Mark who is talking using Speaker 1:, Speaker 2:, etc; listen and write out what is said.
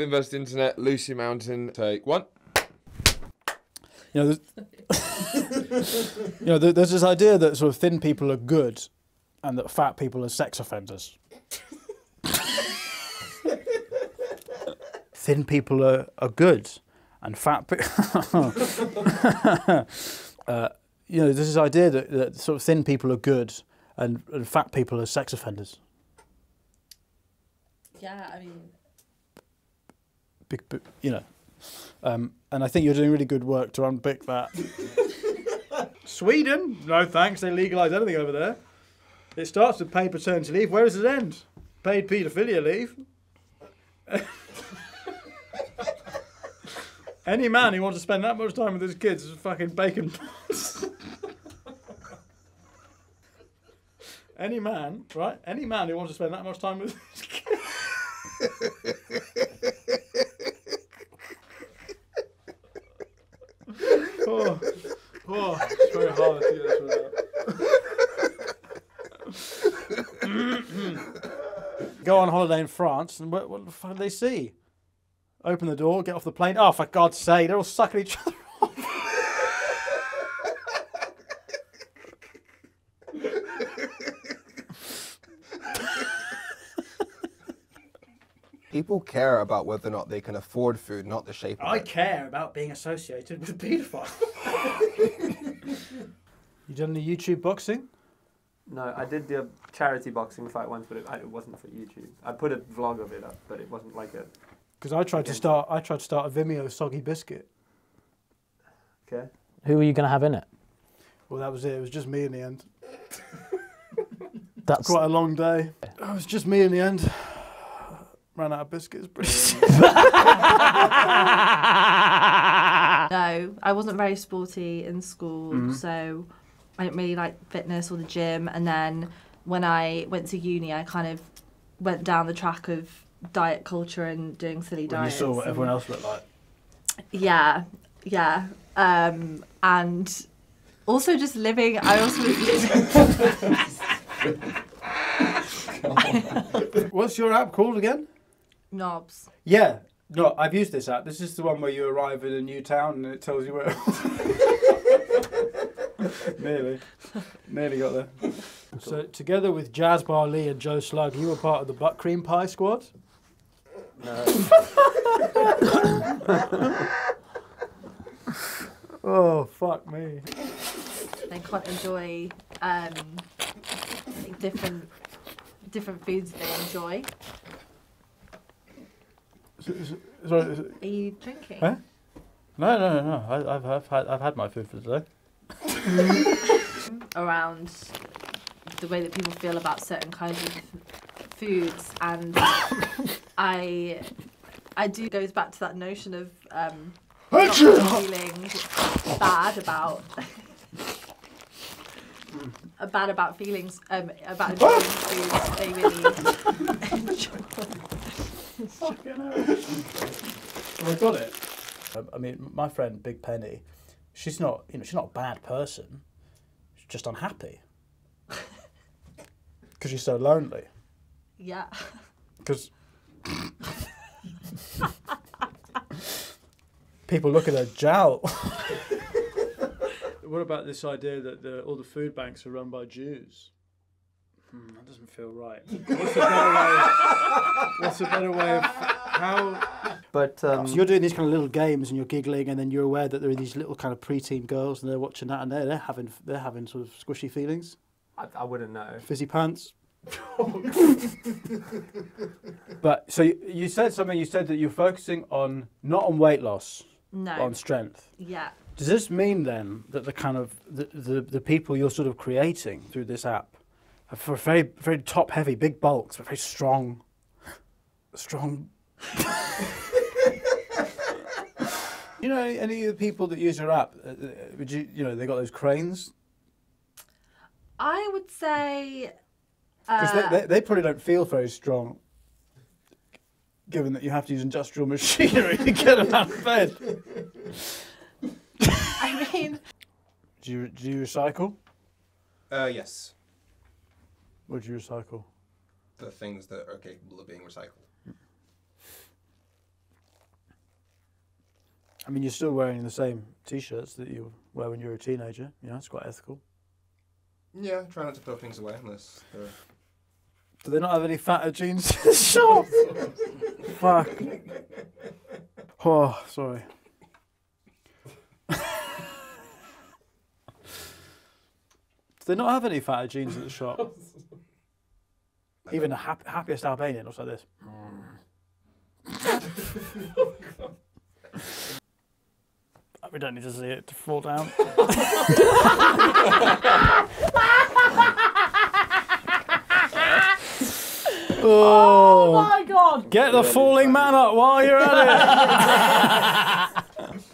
Speaker 1: Invest Internet, Lucy Mountain, take one.
Speaker 2: You know, there's, you know, there's this idea that sort of thin people are good, and that fat people are sex offenders. thin people are, are good, and fat people. uh, you know, there's this idea that, that sort of thin people are good, and, and fat people are sex offenders.
Speaker 3: Yeah, I mean,
Speaker 2: Big, big, you know, um, and I think you're doing really good work to unpick that. Sweden? No thanks, they legalise anything over there. It starts with paid paternity leave. Where does it end? Paid paedophilia leave. Any man who wants to spend that much time with his kids is fucking bacon. Any man, right? Any man who wants to spend that much time with his kids. oh, Oh, it's very hard to get this one. Go on holiday in France, and what, what the fuck do they see? Open the door, get off the plane. Oh, for God's sake, they're all sucking each other off.
Speaker 4: People care about whether or not they can afford food, not the shape of
Speaker 2: I
Speaker 4: it.
Speaker 2: care about being associated with paedophiles. you done any YouTube boxing?
Speaker 5: No, I did the charity boxing fight once, but it, I, it wasn't for YouTube. I put a vlog of it up, but it wasn't like a.
Speaker 2: Because I tried to start. I tried to start a Vimeo soggy biscuit.
Speaker 5: Okay.
Speaker 6: Who are you going to have in it?
Speaker 2: Well, that was it. It was just me in the end.
Speaker 6: That's
Speaker 2: Quite a long day. It was just me in the end. Ran out of biscuits pretty soon.
Speaker 3: no, I wasn't very sporty in school,
Speaker 2: Mm-hmm.
Speaker 3: so I didn't really like fitness or the gym. And then when I went to uni, I kind of went down the track of diet culture and doing silly
Speaker 2: When you saw what everyone else looked like.
Speaker 3: Yeah, yeah. Um, and also just living, I also was
Speaker 2: What's your app called again?
Speaker 3: Knobs.
Speaker 2: Yeah. No, I've used this app. This is the one where you arrive in a new town and it tells you where. Nearly. Nearly got there. So, together with Jazz Bar Lee and Joe Slug, you were part of the Butt Cream Pie squad?
Speaker 5: No.
Speaker 2: Oh, fuck me.
Speaker 3: They can't enjoy um, different different foods they enjoy.
Speaker 2: Sorry.
Speaker 3: Are you drinking?
Speaker 2: Huh? No, no, no, no. I, I've, I've, had, I've had my food for today.
Speaker 3: around the way that people feel about certain kinds of foods and I I do goes back to that notion of um not feeling bad about bad about feelings um about enjoying foods they really.
Speaker 2: I got it. Um, I mean, my friend Big Penny, she's not, you know, she's not a bad person. She's just unhappy because she's so lonely.
Speaker 3: Yeah.
Speaker 2: Because people look at her jowl. what about this idea that the, all the food banks are run by Jews? Hmm, that doesn't feel right. What's a better way? What's a better way of how?
Speaker 5: But um,
Speaker 2: So you're doing these kind of little games and you're giggling, and then you're aware that there are these little kind of preteen girls, and they're watching that, and they're, they're having they're having sort of squishy feelings,
Speaker 5: I, I wouldn't know.
Speaker 2: fizzy pants. but so you, you said something. You said that you're focusing on not on weight loss,
Speaker 3: No.
Speaker 2: on strength.
Speaker 3: Yeah.
Speaker 2: Does this mean then that the kind of the, the, the people you're sort of creating through this app are for very very top heavy, big bulks, but very strong, strong. you know, any of the people that use your app, uh, uh, would you you know they got those cranes
Speaker 3: I would say
Speaker 2: because
Speaker 3: uh,
Speaker 2: they, they, they probably don't feel very strong. Given that you have to use industrial machinery to get them out of bed.
Speaker 3: I mean
Speaker 2: Do you, do you recycle?
Speaker 4: Uh, yes,
Speaker 2: What do you recycle?
Speaker 4: the things that are capable of being recycled.
Speaker 2: I mean, you're still wearing the same t-shirts that you wear when you were a teenager. You know, it's quite ethical.
Speaker 6: Yeah, try not to put things away unless they're.
Speaker 2: Do they not have any fatter jeans in the shop? Fuck. Oh, sorry. Do they not have any fatter jeans in the shop? Even the hap- happiest Albanian looks like this. we don't need to see it to fall down. Oh, oh
Speaker 3: my god!
Speaker 2: Get the falling man up while you're at it.